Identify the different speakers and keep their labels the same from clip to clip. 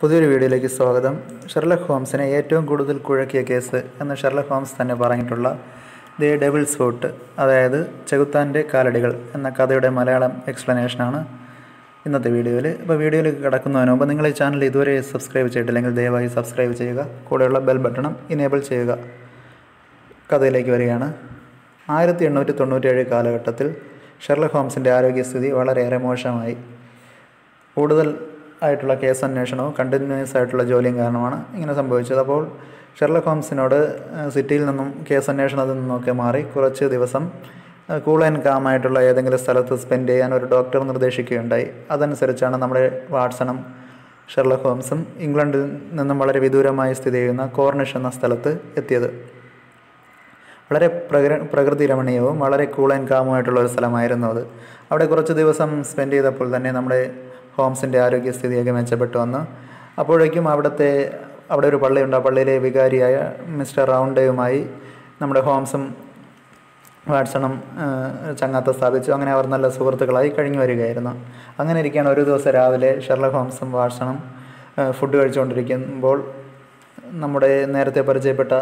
Speaker 1: പുതിയൊരു വീഡിയോയിലേക്ക് സ്വാഗതം. ഷെർലക് ഹോംസിനെ ഏറ്റവും കൂടുതൽ കുഴക്കിയ കേസ് എന്ന് ഷെർലക് ഹോംസ് തന്നെ പറഞ്ഞിട്ടുള്ള ദി ഡെവിൾസ് ഫോട്ട് അതായത് ചെകുത്താന്റെ കാലടികൾ എന്ന കഥയുടെ മലയാളം എക്സ്പ്ലനേഷനാണ് ഇന്നത്തെ വീഡിയോയിൽ ഇപ്പോൾ വീഡിയോയിലേക്ക് കിടക്കുന്നതിന് മുമ്പ് നിങ്ങൾ ഈ ചാനൽ ഇതുവരെ സബ്സ്ക്രൈബ് ചെയ്തിട്ടില്ലെങ്കിൽ ദയവായി സബ്സ്ക്രൈബ് ചെയ്യുക. കൂടെയുള്ള ബെൽ ബട്ടണും ഇനേബിൾ ചെയ്യുക. കഥയിലേക്ക് വരികയാണ്. ആയിരത്തി എണ്ണൂറ്റി തൊണ്ണൂറ്റേഴ് കാലഘട്ടത്തിൽ ഷെർലക് ഹോംസിന്റെ ആരോഗ്യസ്ഥിതി വളരെയേറെ മോശമായി. കൂടുതൽ ആയിട്ടുള്ള കേസ് അന്വേഷണവും കണ്ടിന്യൂസ് ആയിട്ടുള്ള ജോലിയും കാരണമാണ് ഇങ്ങനെ സംഭവിച്ചത്. അപ്പോൾ ഷെർലക് ഹോംസിനോട് സിറ്റിയിൽ നിന്നും കേസ് അന്വേഷണത്തിൽ നിന്നൊക്കെ മാറി കുറച്ച് ദിവസം കൂൾ ആൻഡ് കാം ആയിട്ടുള്ള ഏതെങ്കിലും സ്ഥലത്ത് സ്പെൻഡ് ചെയ്യാൻ ഒരു ഡോക്ടർ നിർദ്ദേശിക്കുകയുണ്ടായി. അതനുസരിച്ചാണ് നമ്മുടെ വാട്സണും ഷെർലക് ഹോംസും ഇംഗ്ലണ്ടിൽ നിന്നും വളരെ വിദൂരമായി സ്ഥിതി ചെയ്യുന്ന കോർണിഷ് എന്ന സ്ഥലത്ത് എത്തിയത്. വളരെ പ്രകൃ പ്രകൃതി രമണീയവും വളരെ കൂൾ ആൻഡ് കാമുമായിട്ടുള്ള ഒരു സ്ഥലമായിരുന്നു അത്. അവിടെ കുറച്ച് ദിവസം സ്പെൻഡ് ചെയ്തപ്പോൾ തന്നെ നമ്മുടെ ഹോംസിന്റെ ആരോഗ്യസ്ഥിതിയൊക്കെ മെച്ചപ്പെട്ടു വന്നു. അപ്പോഴേക്കും അവിടുത്തെ അവിടെ ഒരു പള്ളിയുണ്ട്. ആ പള്ളിയിലെ വികാരിയായ മിസ്റ്റർ റൗണ്ടയുമായി നമ്മുടെ ഹോംസും വാട്സണും ചങ്ങാത്ത സ്ഥാപിച്ചു. അങ്ങനെ അവർ നല്ല സുഹൃത്തുക്കളായി കഴിഞ്ഞു വരികയായിരുന്നു. അങ്ങനെ ഇരിക്കുകയാണ് ഒരു ദിവസം രാവിലെ ഷെർലക് ഹോംസും വാട്സണും ഫുഡ് കഴിച്ചുകൊണ്ടിരിക്കുമ്പോൾ നമ്മുടെ നേരത്തെ പരിചയപ്പെട്ട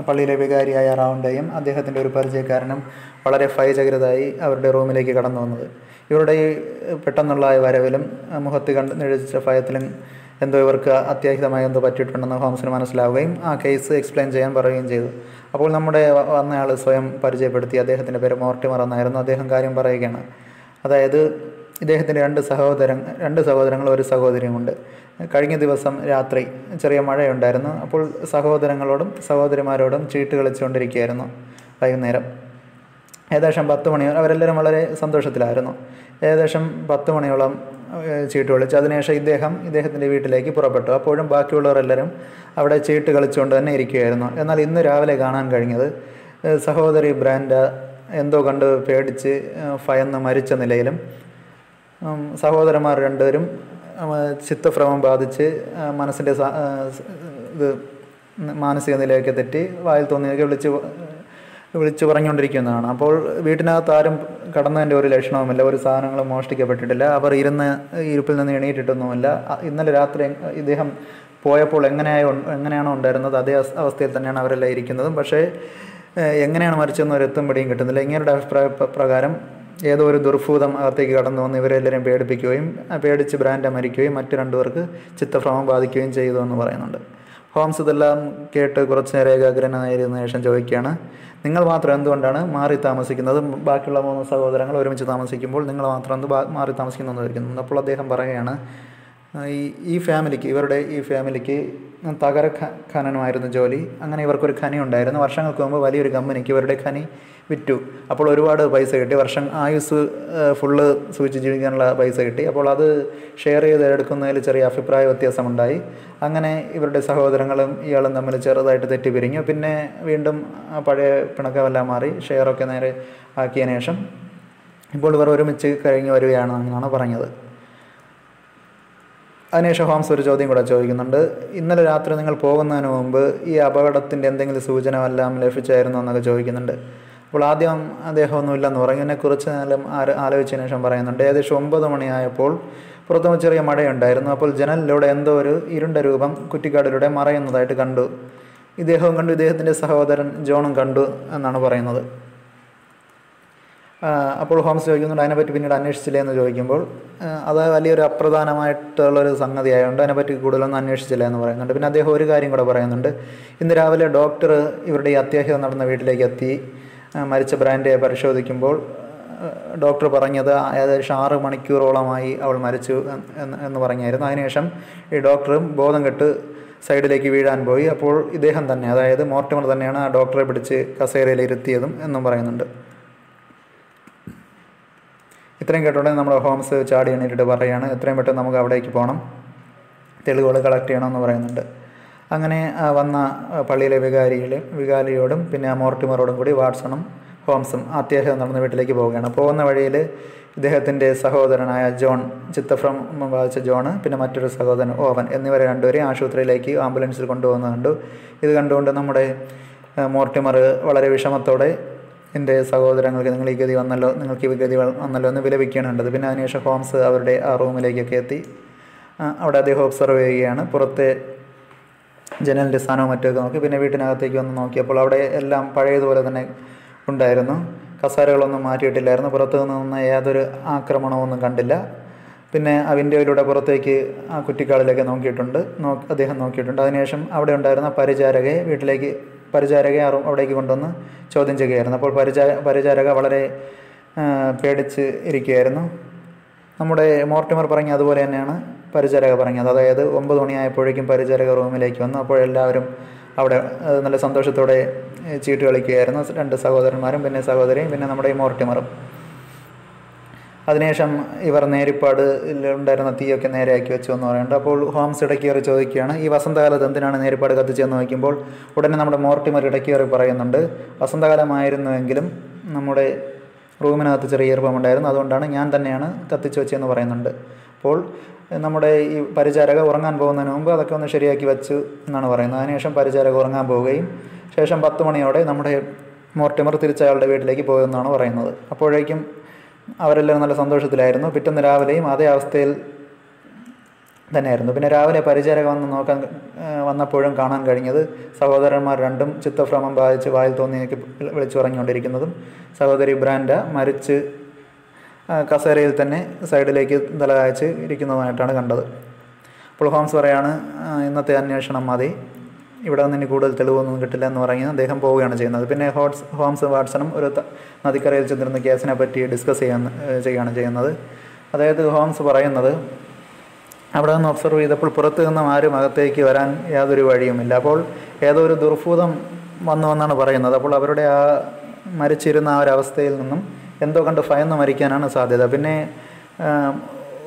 Speaker 1: പള്ളിയിലെ വികാരിയായ റാവുണ്ടയും അദ്ദേഹത്തിന്റെ ഒരു പരിചയക്കാരനും വളരെ ഭയചകിതരായി അവരുടെ റൂമിലേക്ക് കടന്നു വന്നത്. ഇവരുടെ ഈ പെട്ടെന്നുള്ള വരവിലും മുഖത്ത് കണ്ട് നിഴച്ച ഭയത്തിലും എന്തോ ഇവർക്ക് അത്യാഹിതമായി എന്തോ പറ്റിയിട്ടുണ്ടെന്ന് ഹോംസിന് മനസ്സിലാവുകയും ആ കേസ് എക്സ്പ്ലെയിൻ ചെയ്യാൻ പറയുകയും ചെയ്തു. അപ്പോൾ നമ്മുടെ വന്നയാൾ സ്വയം പരിചയപ്പെടുത്തി അദ്ദേഹത്തിന്റെ പേര് മോർട്ടിമർ എന്നായിരുന്നു അദ്ദേഹം കാര്യം പറയുകയാണ്. അതായത് ഇദ്ദേഹത്തിന്റെ രണ്ട് സഹോദരൻ രണ്ട് സഹോദരങ്ങളും ഒരു സഹോദരിയുമുണ്ട്. കഴിഞ്ഞ ദിവസം രാത്രി ചെറിയ മഴയുണ്ടായിരുന്നു. അപ്പോൾ സഹോദരങ്ങളോടും സഹോദരിമാരോടും ചീട്ട് കളിച്ചുകൊണ്ടിരിക്കുകയായിരുന്നു വൈകുന്നേരം. ഏകദേശം പത്ത് മണി അവരെല്ലാവരും വളരെ സന്തോഷത്തിലായിരുന്നു. ഏകദേശം പത്ത് മണിയോളം ചീട്ട് കളിച്ചു. അതിനുശേഷം ഇദ്ദേഹം ഇദ്ദേഹത്തിന്റെ വീട്ടിലേക്ക് പുറപ്പെട്ടു. അപ്പോഴും ബാക്കിയുള്ളവരെല്ലാവരും അവിടെ ചീട്ട് കളിച്ചുകൊണ്ട് തന്നെ ഇരിക്കുകയായിരുന്നു. എന്നാൽ ഇന്ന് രാവിലെ കാണാൻ കഴിഞ്ഞത് സഹോദരി ബ്രാൻഡ എന്തോ കണ്ട് പേടിച്ച് ഭയന്ന് മരിച്ച നിലയിലും സഹോദരന്മാർ രണ്ടുപേരും ചിത്തഭ്രമം ബാധിച്ച് മനസ്സിന്റെ ഇത് മാനസിക നിലയൊക്കെ തെറ്റി വായിൽ തോന്നിയൊക്കെ വിളിച്ച് വിളിച്ചു പറഞ്ഞുകൊണ്ടിരിക്കുന്നതാണ്. അപ്പോൾ വീട്ടിനകത്ത് ആരും കടന്നതിന്റെ ഒരു ലക്ഷണവുമില്ല ഒരു സാധനങ്ങളും മോഷ്ടിക്കപ്പെട്ടിട്ടില്ല. അവർ ഇരുന്ന് ഇരുപ്പിൽ നിന്ന് എണീറ്റിട്ടൊന്നുമില്ല. ഇന്നലെ രാത്രി ഇദ്ദേഹം പോയപ്പോൾ എങ്ങനെയായോ എങ്ങനെയാണോ ഉണ്ടായിരുന്നത് അതേ അവസ്ഥയിൽ തന്നെയാണ് അവരെല്ലാം ഇരിക്കുന്നതും. പക്ഷേ എങ്ങനെയാണ് മരിച്ചതെന്ന് ഒരു എത്തും പിടിയും കിട്ടുന്നില്ല. ഇങ്ങനെയുടെ അഭിപ്രായ പ്രകാരം ഏതോ ഒരു ദുർഭൂതം അകത്തേക്ക് കടന്നു വന്ന് ഇവരെല്ലാവരും പേടിപ്പിക്കുകയും പേടിച്ച് ബ്രാൻഡ് മരിക്കുകയും മറ്റു രണ്ടുപേർക്ക് ചിത്തഭ്രമം ബാധിക്കുകയും ചെയ്തു എന്ന് പറയുന്നുണ്ട്. ഹോംസ് ഇതെല്ലാം കേട്ട് കുറച്ച് നേരം ഏകാഗ്രനായിരുന്ന ശേഷം ചോദിക്കുകയാണ് നിങ്ങൾ മാത്രം എന്തുകൊണ്ടാണ് മാറി താമസിക്കുന്നത്? ബാക്കിയുള്ള മൂന്ന് സഹോദരങ്ങൾ ഒരുമിച്ച് താമസിക്കുമ്പോൾ നിങ്ങൾ മാത്രം എന്ത് മാറി താമസിക്കുന്നു എന്ന് ചോദിക്കുന്നു അപ്പോൾ അദ്ദേഹം പറയുകയാണ് ഈ ഈ ഫാമിലിക്ക് ഇവരുടെ ഈ ഫാമിലിക്ക് തകര ഖനനമായിരുന്നു ജോലി. അങ്ങനെ ഇവർക്കൊരു ഖനി ഉണ്ടായിരുന്നു. വർഷങ്ങൾക്ക് മുമ്പ് വലിയൊരു കമ്പനിക്ക് ഇവരുടെ ഖനി വിറ്റു. അപ്പോൾ ഒരുപാട് പൈസ കിട്ടി. വർഷം ആയുസ് ഫുള്ള് സൂക്ഷിച്ച് ജീവിക്കാനുള്ള പൈസ കിട്ടി. അപ്പോൾ അത് ഷെയർ ചെയ്ത് എടുക്കുന്നതിൽ ചെറിയ അഭിപ്രായ വ്യത്യാസമുണ്ടായി. അങ്ങനെ ഇവരുടെ സഹോദരങ്ങളും ഇയാളും തമ്മിൽ ചെറുതായിട്ട് തെറ്റി പിരിഞ്ഞു പിന്നെ വീണ്ടും പഴയ പിണക്കമെല്ലാം മാറി. ഷെയറൊക്കെ നേരെ ആക്കിയതിനു ശേഷം ഇപ്പോൾ ഇവർ ഒരുമിച്ച് കഴിഞ്ഞ് വരികയാണ് എന്നാണ് പറഞ്ഞത്. അതിനുശേഷം ഹോംസ് ഒരു ചോദ്യം കൂടെ ചോദിക്കുന്നുണ്ട്. ഇന്നലെ രാത്രി നിങ്ങൾ പോകുന്നതിന് മുമ്പ് ഈ അപകടത്തിന്റെ എന്തെങ്കിലും സൂചന വല്ലാം ലഭിച്ചായിരുന്നോ എന്നൊക്കെ ചോദിക്കുന്നുണ്ട്. അപ്പോൾ ആദ്യം അദ്ദേഹം ഒന്നുമില്ലെന്ന് പറയും എന്നെ കുറച്ച് നേരം ആര- ആലോചിച്ചതിന് ശേഷം പറയുന്നുണ്ട്. ഏകദേശം ഒമ്പത് മണിയായപ്പോൾ പുറത്തുനിന്ന് ചെറിയ മഴയുണ്ടായിരുന്നു. അപ്പോൾ ജനലിലൂടെ എന്തോ ഒരു ഇരുണ്ട രൂപം കുറ്റിക്കാടിലൂടെ മറയുന്നതായിട്ട് കണ്ടു. ഇദ്ദേഹവും കണ്ടു. ഇദ്ദേഹത്തിന്റെ സഹോദരൻ ജോണും കണ്ടു എന്നാണ് പറയുന്നത്. അപ്പോൾ ഹോംസ് ചോദിക്കുന്നുണ്ട് അതിനെപ്പറ്റി പിന്നീട് അന്വേഷിച്ചില്ലേ എന്ന് ചോദിക്കുമ്പോൾ അത് വലിയൊരു അപ്രധാനമായിട്ടുള്ളൊരു സംഗതി ആയതുകൊണ്ട് അതിനെപ്പറ്റി കൂടുതലൊന്നും അന്വേഷിച്ചില്ല എന്ന് പറയുന്നുണ്ട്. പിന്നെ അദ്ദേഹം ഒരു കാര്യം കൂടെ പറയുന്നുണ്ട്. ഇന്ന് രാവിലെ ഡോക്ടർ ഇവരുടെ ഈ അത്യാഹിതം നടന്ന വീട്ടിലേക്ക് എത്തി മരിച്ച ബ്രാൻഡെ പരിശോധിക്കുമ്പോൾ ഡോക്ടർ പറഞ്ഞത് ഏകദേശം ആറ് മണിക്കൂറോളമായി അവൾ മരിച്ചു എന്ന് പറഞ്ഞായിരുന്നു. അതിനുശേഷം ഈ ഡോക്ടറും ബോധം കെട്ട് സൈഡിലേക്ക് വീഴാൻ പോയി. അപ്പോൾ ഇദ്ദേഹം തന്നെ അതായത് മോർട്ടിമർ തന്നെയാണ് ആ ഡോക്ടറെ പിടിച്ച് കസേരയിൽ ഇരുത്തിയതും എന്നും പറയുന്നുണ്ട്. ഇത്രയും കേട്ടോടെ നമ്മുടെ ഹോംസ് ചാടി എണീറ്റിട്ട് പറയുകയാണ് എത്രയും പെട്ടെന്ന് നമുക്ക് അവിടേക്ക് പോകണം തെളിവുകൾ കളക്ട് ചെയ്യണമെന്ന് പറയുന്നുണ്ട്. അങ്ങനെ വന്ന പള്ളിയിലെ വികാരിയിലെ വികാരിയോടും പിന്നെ മോർട്ടിമറോടും കൂടി വാട്സണും ഹോംസും അത്യാവശ്യം നടന്ന് വീട്ടിലേക്ക് പോവുകയാണ്. പോകുന്ന വഴിയിൽ ഇദ്ദേഹത്തിന്റെ സഹോദരനായ ജോൺ ചിത്തഫ്രം ബാധിച്ച ജോണ് പിന്നെ മറ്റൊരു സഹോദരൻ ഓവൻ എന്നിവരെ രണ്ടുപേരെയും ആശുപത്രിയിലേക്ക് ആംബുലൻസിൽ കൊണ്ടുപോകുന്നത് കണ്ടു. ഇത് കണ്ടുകൊണ്ട് നമ്മുടെ മോർട്ടിമർ വളരെ വിഷമത്തോടെ എന്റെ സഹോദരങ്ങൾക്ക് നിങ്ങൾ ഈ ഗതി വന്നല്ലോ നിങ്ങൾക്ക് ഈ ഗതി വന്നല്ലോ എന്ന് വിലപിക്കുകയാണ് കണ്ടത് പിന്നെ അതിനുശേഷം ഹോംസ് അവരുടെ ആ റൂമിലേക്കൊക്കെ എത്തി. അവിടെ അദ്ദേഹം ഒബ്സർവ് ചെയ്യുകയാണ്. പുറത്തെ ജനലിന്റെ സ്ഥാനവും മറ്റൊക്കെ നോക്കി. പിന്നെ വീട്ടിനകത്തേക്ക് വന്ന് നോക്കിയപ്പോൾ അവിടെ എല്ലാം പഴയതുപോലെ തന്നെ ഉണ്ടായിരുന്നു. കസാരകളൊന്നും മാറ്റിയിട്ടില്ലായിരുന്നു. പുറത്തു നിന്ന് യാതൊരു ആക്രമണമൊന്നും കണ്ടില്ല. പിന്നെ ആ വിൻഡോയിലൂടെ പുറത്തേക്ക് ആ കുറ്റിക്കാളിലൊക്കെ നോക്കിയിട്ടുണ്ട്. നോ അദ്ദേഹം നോക്കിയിട്ടുണ്ട്. അതിനുശേഷം അവിടെ ഉണ്ടായിരുന്ന പരിചാരകയെ വീട്ടിലേക്ക് പരിചാരകയെ അവിടേക്ക് കൊണ്ടുവന്ന് ചോദ്യം ചെയ്യുകയായിരുന്നു. അപ്പോൾ പരിചാ പരിചാരക വളരെ പേടിച്ച് ഇരിക്കുകയായിരുന്നു. നമ്മുടെ മോർട്ടിമർ പറഞ്ഞ അതുപോലെ തന്നെയാണ് പരിചാരക പറഞ്ഞത്. അതായത് ഒമ്പത് മണിയായപ്പോഴേക്കും പരിചാരക റൂമിലേക്ക് വന്നു. അപ്പോൾ എല്ലാവരും അവിടെ നല്ല സന്തോഷത്തോടെ ചീട്ട് കളിക്കുകയായിരുന്നു. രണ്ട് സഹോദരന്മാരും പിന്നെ സഹോദരിയും പിന്നെ നമ്മുടെ ഈ മോർട്ടിമറും. അതിനുശേഷം ഇവർ നേരിപ്പാട് ഉണ്ടായിരുന്ന തീയൊക്കെ നേരെയാക്കി വെച്ചു എന്ന് പറയുന്നുണ്ട്. അപ്പോൾ ഹോംസ് ഇടയ്ക്ക് കയറി ചോദിക്കുകയാണ് ഈ വസന്തകാലത്ത് എന്തിനാണ് നേരിപ്പാട് കത്തിച്ചതെന്ന് നോക്കുമ്പോൾ ഉടനെ നമ്മുടെ മോർട്ടിമർ ഇടയ്ക്ക് കയറി പറയുന്നുണ്ട് വസന്തകാലമായിരുന്നുവെങ്കിലും നമ്മുടെ റൂമിനകത്ത് ചെറിയ ഈർപ്പമുണ്ടായിരുന്നു. അതുകൊണ്ടാണ് ഞാൻ തന്നെയാണ് കത്തിച്ചു വെച്ചതെന്ന് പറയുന്നുണ്ട്. അപ്പോൾ നമ്മുടെ ഈ പരിചാരക ഉറങ്ങാൻ പോകുന്നതിന് മുമ്പ് അതൊക്കെ ഒന്ന് ശരിയാക്കി വെച്ചു എന്നാണ് പറയുന്നത്. അതിനുശേഷം പരിചാരക ഉറങ്ങാൻ പോവുകയും ശേഷം പത്ത് മണിയോടെ നമ്മുടെ മോർട്ടിമർ തിരിച്ചയാളുടെ വീട്ടിലേക്ക് പോയെന്നാണ് പറയുന്നത്. അപ്പോഴേക്കും അവരെല്ലാം നല്ല സന്തോഷത്തിലായിരുന്നു. പിറ്റേന്ന് രാവിലെയും അതേ അവസ്ഥയിൽ തന്നെയായിരുന്നു. പിന്നെ രാവിലെ പരിചാരക വന്ന് നോക്കാൻ വന്നപ്പോഴും കാണാൻ കഴിഞ്ഞത് സഹോദരന്മാർ രണ്ടും ചിത്തഭ്രമം ബാധിച്ച് വായിൽ തോന്നിയൊക്കെ വിളിച്ചു പറഞ്ഞുകൊണ്ടിരിക്കുന്നതും സഹോദരി ബ്രാൻഡ മരിച്ച് കസേരയിൽ തന്നെ സൈഡിലേക്ക് തലകായ്ച്ച് ഇരിക്കുന്നതുമായിട്ടാണ് കണ്ടത്. അപ്പോൾ ഹോംസ് പറയാണ് ഇന്നത്തെ അന്വേഷണം മതി. ഇവിടെ നിന്ന് കൂടുതൽ തെളിവൊന്നും കിട്ടില്ല എന്ന് പറഞ്ഞ് അദ്ദേഹം പോവുകയാണ് ചെയ്യുന്നത്. പിന്നെ ഹോട്ട്സ് ഹോംസ് വാട്സണും ഒരു നദിക്കരയിൽ ചെന്നിരുന്ന കേസിനെ പറ്റി ഡിസ്കസ് ചെയ്യാൻ ചെയ്യുകയാണ് ചെയ്യുന്നത്. അതായത് ഹോംസ് പറയുന്നത് അവിടെ നിന്ന് ഒബ്സർവ് ചെയ്തപ്പോൾ പുറത്തു നിന്നും ആരും അകത്തേക്ക് വരാൻ യാതൊരു വഴിയുമില്ല. അപ്പോൾ ഏതോ ഒരു ദുർഭൂതം വന്നു എന്നാണ് പറയുന്നത്. അപ്പോൾ അവരുടെ ആ മരിച്ചിരുന്ന ആ ഒരവസ്ഥയിൽ നിന്നും എന്തോ കണ്ട് ഭയന്ന് മരിക്കാനാണ് സാധ്യത. പിന്നെ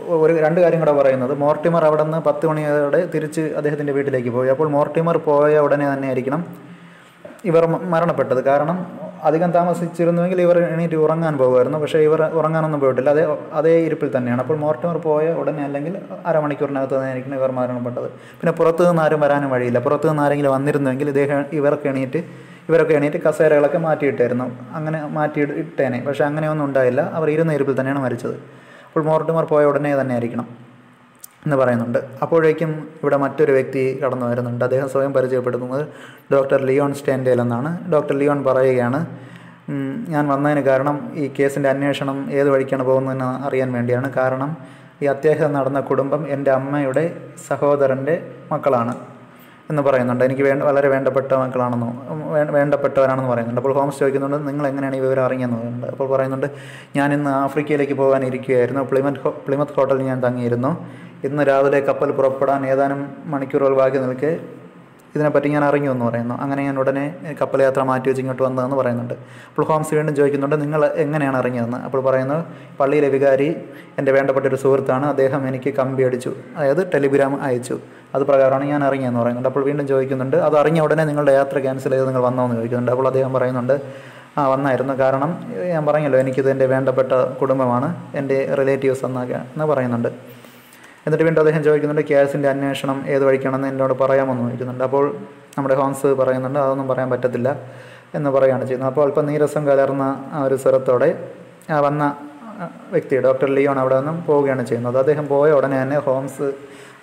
Speaker 1: ഒരു രണ്ട് കാര്യം കൂടെ പറയുന്നത്. മോർട്ടിമർ അവിടെ നിന്ന് പത്ത് മണിയോടെ തിരിച്ച് അദ്ദേഹത്തിന്റെ വീട്ടിലേക്ക് പോയി. അപ്പോൾ മോർട്ടിമർ പോയ ഉടനെ തന്നെ ആയിരിക്കണം ഇവർ മരണപ്പെട്ടത്. കാരണം അധികം താമസിച്ചിരുന്നുവെങ്കിൽ ഇവർ എണീറ്റ് ഉറങ്ങാൻ പോകുമായിരുന്നു. പക്ഷേ ഇവർ ഉറങ്ങാനൊന്നും പോയിട്ടില്ല. അതേ അതേ ഇരിപ്പിൽ തന്നെയാണ്. അപ്പോൾ മോർട്ടിമർ പോയ ഉടനെ അല്ലെങ്കിൽ അരമണിക്കൂറിനകത്ത് തന്നെയായിരിക്കണം ഇവർ മരണപ്പെട്ടത്. പിന്നെ പുറത്തു നിന്ന് ആരും വരാനും വഴിയില്ല. പുറത്തു നിന്ന് ആരെങ്കിലും വന്നിരുന്നുവെങ്കിൽ ഇദ്ദേഹം ഇവർക്ക് എണീറ്റ് ഇവരൊക്കെ എണീറ്റ് കസേരകളൊക്കെ മാറ്റിയിട്ടായിരുന്നു. അങ്ങനെ മാറ്റിയിട്ടേനെ. പക്ഷേ അങ്ങനെയൊന്നും ഉണ്ടായില്ല. അവർ ഇരുന്ന ഇരിപ്പിൽ തന്നെയാണ് മരിച്ചത്. അപ്പോൾ മോർട്ടിമർ പോയ ഉടനെ തന്നെ ആയിരിക്കണം എന്ന് പറയുന്നുണ്ട്. അപ്പോഴേക്കും ഇവിടെ മറ്റൊരു വ്യക്തി കടന്നു വരുന്നുണ്ട്. അദ്ദേഹം സ്വയം പരിചയപ്പെടുത്തുന്നത് ഡോക്ടർ ലിയോൺ സ്റ്റാൻഡേൽ എന്നാണ്. ഡോക്ടർ ലിയോൺ പറയുകയാണ് ഞാൻ വന്നതിന് കാരണം ഈ കേസിന്റെ അന്വേഷണം ഏത് വഴിക്കാണ് പോകുന്നതെന്ന് അറിയാൻ വേണ്ടിയാണ്. കാരണം ഈ അത്യാഹിതം നടന്ന കുടുംബം എന്റെ അമ്മയുടെ സഹോദരന്റെ മക്കളാണ്. എന്ന് പറയുന്നുണ്ട്. എനിക്ക് വേണ്ട വളരെ വേണ്ടപ്പെട്ട മക്കളാണെന്നോ വേണ്ടപ്പെട്ടവരാണെന്ന് പറയുന്നുണ്ട്. അപ്പോൾ ഹോംസ് ചോദിക്കുന്നുണ്ട് നിങ്ങൾ എങ്ങനെയാണ് ഈ വിവരം അറിഞ്ഞതെന്ന് അപ്പോൾ പറയുന്നുണ്ട് ഞാൻ ഇന്ന് ആഫ്രിക്കയിലേക്ക് പോകാനിരിക്കുകയായിരുന്നു പ്ലിമത്ത് പ്ലിമത്ത് ഹോട്ടലിൽ ഞാൻ തങ്ങിയിരുന്നു. ഇന്ന് രാവിലെ കപ്പൽ പുറപ്പെടാൻ ഏതാനും മണിക്കൂറുകൾ ബാക്കി നിൽക്കെ ഇതിനെപ്പറ്റി ഞാൻ അറിഞ്ഞു എന്ന് പറയുന്നു. അങ്ങനെ ഞാൻ ഉടനെ കപ്പൽ യാത്ര മാറ്റി വെച്ച് ഇങ്ങോട്ട് വന്നതെന്ന് പറയുന്നുണ്ട്. അപ്പോൾ ഹോംസ് വീണ്ടും ചോദിക്കുന്നുണ്ട് നിങ്ങൾ എങ്ങനെയാണ് അറിഞ്ഞതെന്ന്? അപ്പോൾ പറയുന്നത് പള്ളിയിലെ വികാരി എന്റെ വേണ്ടപ്പെട്ട ഒരു സുഹൃത്താണ്. അദ്ദേഹം എനിക്ക് കമ്പി അടിച്ചു അതായത് ടെലിഗ്രാം അയച്ചു. അത് പ്രകാരമാണ് ഞാൻ അറിഞ്ഞതെന്ന് പറയുന്നുണ്ട്. അപ്പോൾ വീണ്ടും ചോദിക്കുന്നുണ്ട് അത് അറിഞ്ഞ ഉടനെ നിങ്ങളുടെ യാത്ര ക്യാൻസൽ ചെയ്ത് നിങ്ങൾ വന്നോ എന്ന് ചോദിക്കുന്നുണ്ട്. അപ്പോൾ അദ്ദേഹം പറയുന്നുണ്ട് ആ വന്നായിരുന്നു. കാരണം ഞാൻ പറഞ്ഞല്ലോ എനിക്കിത് എന്റെ വേണ്ടപ്പെട്ട കുടുംബമാണ് എന്റെ റിലേറ്റീവ്സ് എന്നൊക്കെ എന്ന് പറയുന്നുണ്ട്. എന്നിട്ട് വീണ്ടും അദ്ദേഹം ചോദിക്കുന്നുണ്ട് കേസിന്റെ അന്വേഷണം ഏത് വഴിക്കാണെന്ന് എന്നോട് പറയാമെന്ന് ചോദിക്കുന്നുണ്ട്. അപ്പോൾ നമ്മുടെ ഹോംസ് പറയുന്നുണ്ട് അതൊന്നും പറയാൻ പറ്റത്തില്ല എന്ന് പറയുകയാണ് ചെയ്യുന്നത്. അപ്പോൾ അല്പം നീരസം കലർന്ന ഒരു സ്വരത്തോടെ വന്ന വ്യക്തി ഡോക്ടർ ലിയോൺ അവിടെ നിന്നും പോവുകയാണ് ചെയ്യുന്നത്. അദ്ദേഹം പോയ ഉടനെ തന്നെ ഹോംസ്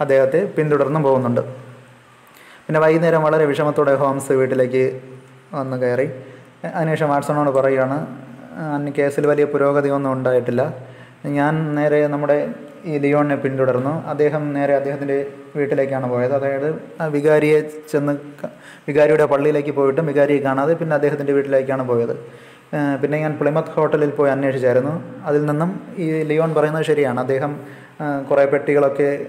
Speaker 1: അദ്ദേഹത്തെ പിന്തുടർന്നും പോകുന്നുണ്ട്. പിന്നെ വൈകുന്നേരം വളരെ വിഷമത്തോടെ ഹോംസ് വീട്ടിലേക്ക് വന്ന് കയറി. അതിനുശേഷം വാട്സണോട് പറയുകയാണ് അന്ന് കേസിൽ വലിയ പുരോഗതി ഒന്നും ഉണ്ടായിട്ടില്ല. ഞാൻ നേരെ നമ്മുടെ ഈ ലിയോണിനെ പിന്തുടർന്നു. അദ്ദേഹം നേരെ അദ്ദേഹത്തിന്റെ വീട്ടിലേക്കാണ് പോയത്. അതായത് വികാരിയെ ചെന്ന് വികാരിയുടെ പള്ളിയിലേക്ക് പോയിട്ടും വികാരിയെ കാണാതെ പിന്നെ അദ്ദേഹത്തിന്റെ വീട്ടിലേക്കാണ് പോയത്. പിന്നെ ഞാൻ പ്ലിമത്ത് ഹോട്ടലിൽ പോയി അന്വേഷിച്ചായിരുന്നു. അതിൽ നിന്നും ഈ ലിയോൺ പറയുന്നത് ശരിയാണ്. അദ്ദേഹം കുറേ പെട്ടികളൊക്കെ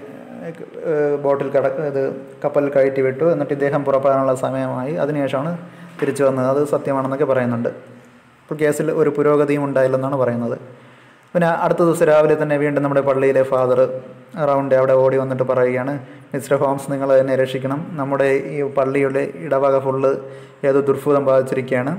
Speaker 1: ബോട്ടിൽ കട ഇത് കപ്പലിൽ കയറ്റി വിട്ടു. എന്നിട്ട് ഇദ്ദേഹം പുറപ്പെടാനുള്ള സമയമായി. അതിനുശേഷമാണ് തിരിച്ചു വന്നത്. അത് സത്യമാണെന്നൊക്കെ പറയുന്നുണ്ട്. ഇപ്പോൾ കേസിൽ ഒരു പുരോഗതിയും ഉണ്ടായില്ലെന്നാണ് പറയുന്നത്. പിന്നെ അടുത്ത ദിവസം രാവിലെ തന്നെ വീണ്ടും നമ്മുടെ പള്ളിയിലെ ഫാദർ റൗണ്ട് അവിടെ ഓടി വന്നിട്ട് പറയുകയാണ് മിസ്റ്റർ ഹോംസ് നിങ്ങൾ എന്നെ രക്ഷിക്കണം. നമ്മുടെ ഈ പള്ളിയുടെ ഇടവക ഫുള്ള് ഏതോ ദുർഭൂതം ബാധിച്ചിരിക്കുകയാണ്.